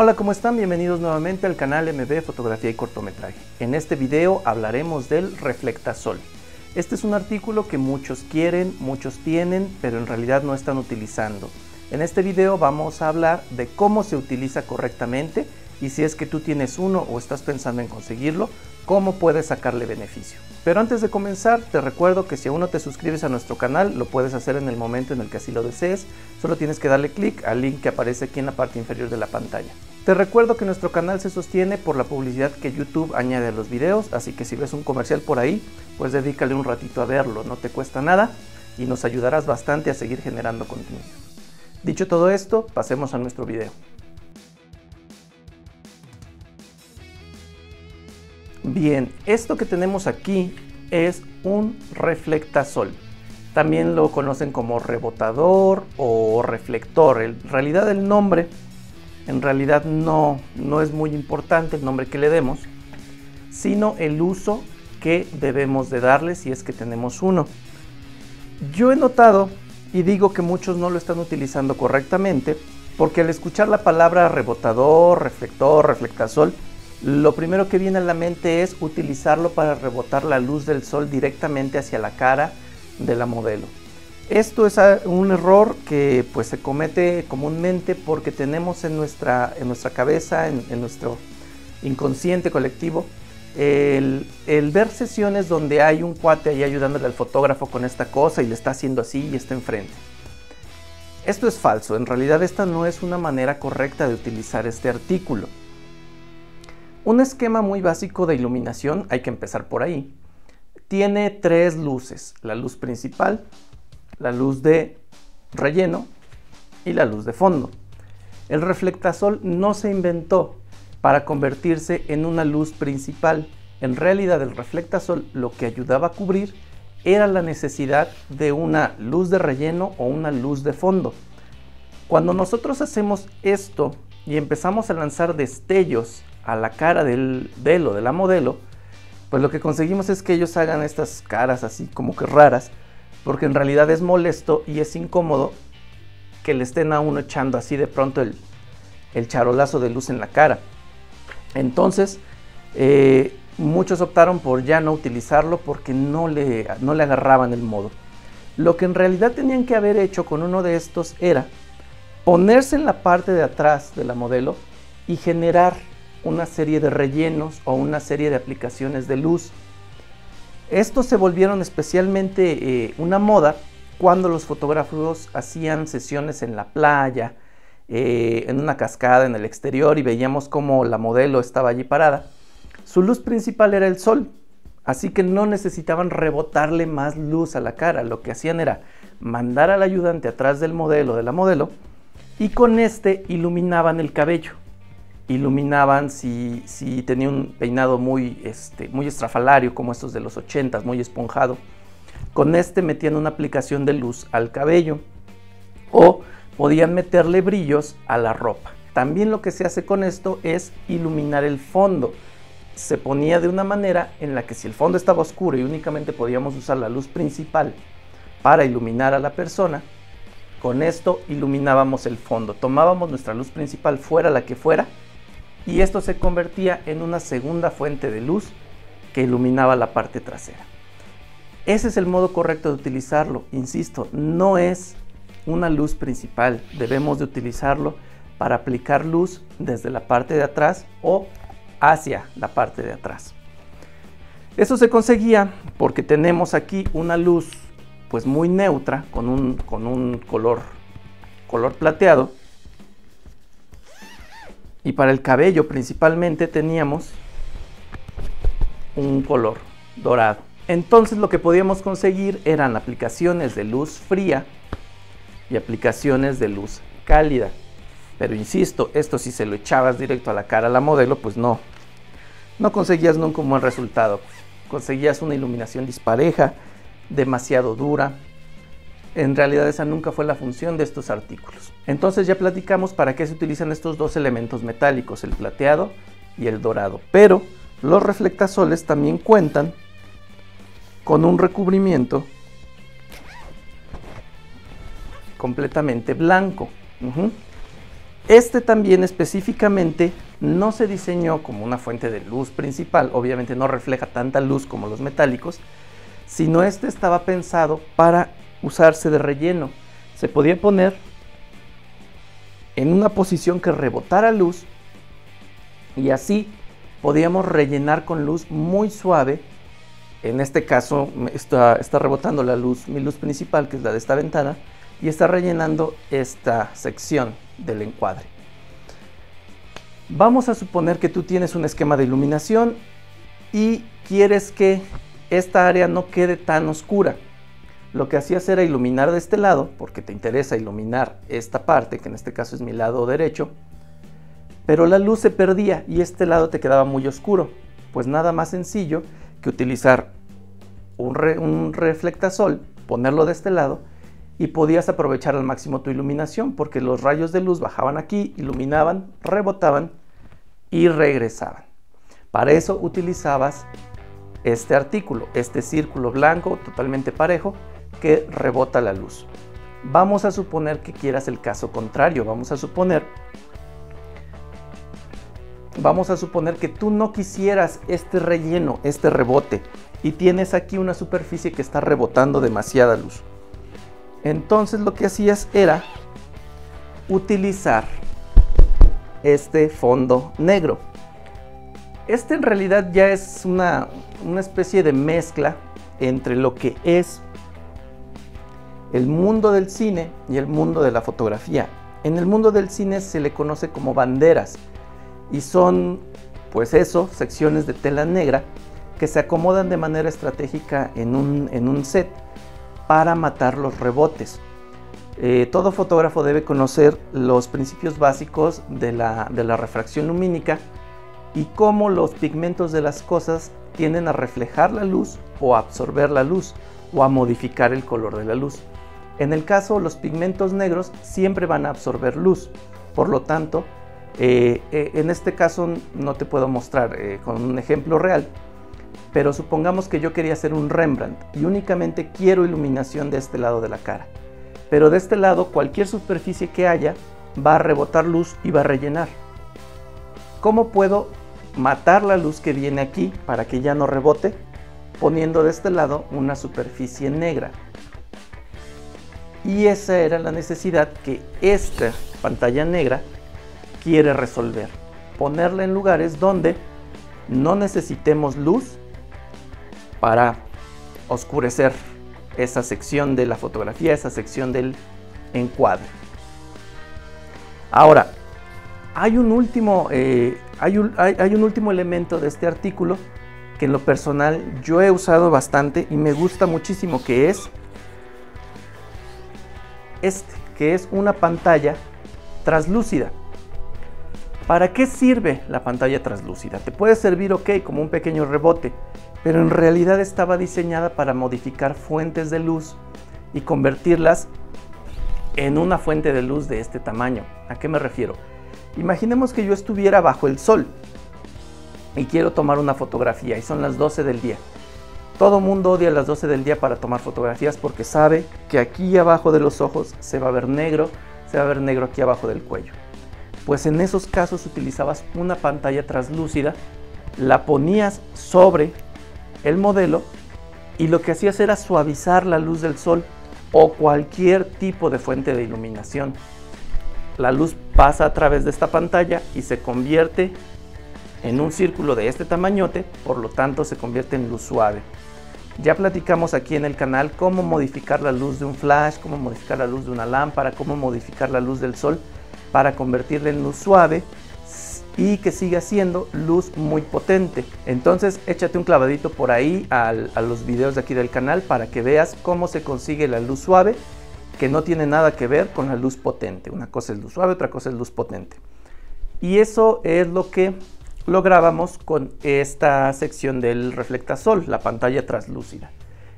Hola, ¿cómo están? Bienvenidos nuevamente al canal MB Fotografía y Cortometraje. En este video hablaremos del reflectasol. Este es un artículo que muchos quieren, muchos tienen, pero en realidad no están utilizando. En este video vamos a hablar de cómo se utiliza correctamente y si es que tú tienes uno o estás pensando en conseguirlo, cómo puedes sacarle beneficio. Pero antes de comenzar, te recuerdo que si aún no te suscribes a nuestro canal, lo puedes hacer en el momento en el que así lo desees. Solo tienes que darle clic al link que aparece aquí en la parte inferior de la pantalla. Te recuerdo que nuestro canal se sostiene por la publicidad que YouTube añade a los videos, así que si ves un comercial por ahí, pues dedícale un ratito a verlo, no te cuesta nada y nos ayudarás bastante a seguir generando contenido. Dicho todo esto, pasemos a nuestro video. Bien, esto que tenemos aquí es un reflectasol. También lo conocen como rebotador o reflector. En realidad el nombre, en realidad no, no es muy importante el nombre que le demos, sino el uso que debemos de darle si es que tenemos uno. Yo he notado y digo que muchos no lo están utilizando correctamente porque al escuchar la palabra rebotador, reflector, reflectasol, lo primero que viene a la mente es utilizarlo para rebotar la luz del sol directamente hacia la cara de la modelo. Esto es un error que pues se comete comúnmente porque tenemos en nuestra, en nuestra cabeza, en, nuestro inconsciente colectivo, el, el, ver sesiones donde hay un cuate ahí ayudándole al fotógrafo con esta cosa y le está haciendo así y está enfrente. Esto es falso, en realidad esta no es una manera correcta de utilizar este artículo. Un esquema muy básico de iluminación, hay que empezar por ahí, tiene tres luces, la luz principal, la luz de relleno y la luz de fondo. El reflectasol no se inventó para convertirse en una luz principal. En realidad el reflectasol lo que ayudaba a cubrir era la necesidad de una luz de relleno o una luz de fondo. Cuando nosotros hacemos esto y empezamos a lanzar destellos a la cara del velo de la modelo, pues lo que conseguimos es que ellos hagan estas caras así como que raras, porque en realidad es molesto y es incómodo que le estén a uno echando así de pronto el, charolazo de luz en la cara. Entonces, eh, muchos optaron por ya no utilizarlo porque no le, no le agarraban el modo. Lo que en realidad tenían que haber hecho con uno de estos era ponerse en la parte de atrás de la modelo y generar una serie de rellenos o una serie de aplicaciones de luz. Estos se volvieron especialmente eh, una moda cuando los fotógrafos hacían sesiones en la playa, eh, en una cascada en el exterior y veíamos cómo la modelo estaba allí parada. Su luz principal era el sol, así que no necesitaban rebotarle más luz a la cara. Lo que hacían era mandar al ayudante atrás del modelo, de la modelo, y con este iluminaban el cabello iluminaban si, si tenía un peinado muy, este, muy estrafalario como estos de los 80, muy esponjado. Con este metían una aplicación de luz al cabello o podían meterle brillos a la ropa. También lo que se hace con esto es iluminar el fondo. Se ponía de una manera en la que si el fondo estaba oscuro y únicamente podíamos usar la luz principal para iluminar a la persona, con esto iluminábamos el fondo. Tomábamos nuestra luz principal fuera la que fuera y esto se convertía en una segunda fuente de luz que iluminaba la parte trasera. Ese es el modo correcto de utilizarlo, insisto, no es una luz principal, debemos de utilizarlo para aplicar luz desde la parte de atrás o hacia la parte de atrás. Eso se conseguía porque tenemos aquí una luz pues muy neutra con un, con un color, color plateado y para el cabello principalmente teníamos un color dorado. Entonces lo que podíamos conseguir eran aplicaciones de luz fría y aplicaciones de luz cálida. Pero insisto, esto si se lo echabas directo a la cara a la modelo, pues no. No conseguías nunca un buen resultado. Conseguías una iluminación dispareja, demasiado dura, en realidad esa nunca fue la función de estos artículos. Entonces ya platicamos para qué se utilizan estos dos elementos metálicos, el plateado y el dorado. Pero los reflectasoles también cuentan con un recubrimiento completamente blanco. Este también específicamente no se diseñó como una fuente de luz principal, obviamente no refleja tanta luz como los metálicos, sino este estaba pensado para usarse de relleno. Se podía poner en una posición que rebotara luz y así podíamos rellenar con luz muy suave. En este caso está, está rebotando la luz, mi luz principal, que es la de esta ventana, y está rellenando esta sección del encuadre. Vamos a suponer que tú tienes un esquema de iluminación y quieres que esta área no quede tan oscura. Lo que hacías era iluminar de este lado, porque te interesa iluminar esta parte, que en este caso es mi lado derecho, pero la luz se perdía y este lado te quedaba muy oscuro. Pues nada más sencillo que utilizar un, reflectasol, ponerlo de este lado y podías aprovechar al máximo tu iluminación porque los rayos de luz bajaban aquí, iluminaban, rebotaban y regresaban. Para eso utilizabas este artículo, este círculo blanco totalmente parejo que rebota la luz. Vamos a suponer que quieras el caso contrario, vamos a suponer vamos a suponer que tú no quisieras este relleno, este rebote, y tienes aquí una superficie que está rebotando demasiada luz. Entonces lo que hacías era utilizar este fondo negro. Este en realidad ya es una, una especie de mezcla entre lo que es el mundo del cine y el mundo de la fotografía. En el mundo del cine se le conoce como banderas y son, pues eso, secciones de tela negra que se acomodan de manera estratégica en un, set para matar los rebotes. Eh, todo fotógrafo debe conocer los principios básicos de la, de la refracción lumínica y cómo los pigmentos de las cosas tienden a reflejar la luz o a absorber la luz o a modificar el color de la luz. En el caso, los pigmentos negros siempre van a absorber luz, por lo tanto, eh, eh, en este caso no te puedo mostrar eh, con un ejemplo real, pero supongamos que yo quería hacer un Rembrandt y únicamente quiero iluminación de este lado de la cara. Pero de este lado cualquier superficie que haya va a rebotar luz y va a rellenar. ¿Cómo puedo matar la luz que viene aquí para que ya no rebote? Poniendo de este lado una superficie negra. Y esa era la necesidad que esta pantalla negra quiere resolver. Ponerla en lugares donde no necesitemos luz para oscurecer esa sección de la fotografía, esa sección del encuadre. Ahora, hay un último, eh, hay, un, hay un último elemento de este artículo que en lo personal yo he usado bastante y me gusta muchísimo, que es este, que es una pantalla translúcida. ¿Para qué sirve la pantalla translúcida? Te puede servir, ok, como un pequeño rebote, pero en realidad estaba diseñada para modificar fuentes de luz y convertirlas en una fuente de luz de este tamaño. ¿A qué me refiero? Imaginemos que yo estuviera bajo el sol y quiero tomar una fotografía y son las 12 del día. Todo mundo odia las 12 del día para tomar fotografías porque sabe que aquí abajo de los ojos se va a ver negro, se va a ver negro aquí abajo del cuello pues en esos casos utilizabas una pantalla translúcida, la ponías sobre el modelo y lo que hacías era suavizar la luz del sol o cualquier tipo de fuente de iluminación. La luz pasa a través de esta pantalla y se convierte en un círculo de este tamañote, por lo tanto se convierte en luz suave. Ya platicamos aquí en el canal cómo modificar la luz de un flash, cómo modificar la luz de una lámpara, cómo modificar la luz del sol para convertirla en luz suave y que siga siendo luz muy potente. Entonces échate un clavadito por ahí a los videos de aquí del canal para que veas cómo se consigue la luz suave que no tiene nada que ver con la luz potente. Una cosa es luz suave, otra cosa es luz potente. Y eso es lo que lográbamos con esta sección del reflectasol, la pantalla translúcida.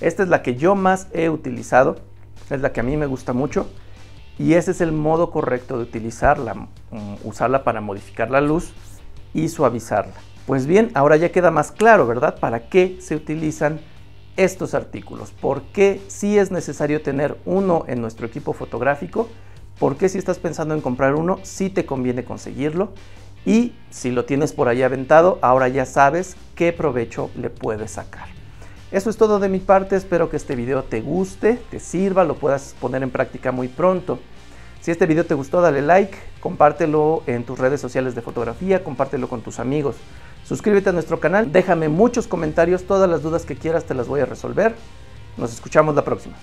Esta es la que yo más he utilizado, es la que a mí me gusta mucho y ese es el modo correcto de utilizarla, mm, usarla para modificar la luz y suavizarla. Pues bien, ahora ya queda más claro, ¿verdad? ¿Para qué se utilizan estos artículos? ¿Por qué sí es necesario tener uno en nuestro equipo fotográfico por qué si estás pensando en comprar uno, sí te conviene conseguirlo. Y si lo tienes por ahí aventado, ahora ya sabes qué provecho le puedes sacar. Eso es todo de mi parte, espero que este video te guste, te sirva, lo puedas poner en práctica muy pronto. Si este video te gustó, dale like, compártelo en tus redes sociales de fotografía, compártelo con tus amigos. Suscríbete a nuestro canal, déjame muchos comentarios, todas las dudas que quieras te las voy a resolver. Nos escuchamos la próxima.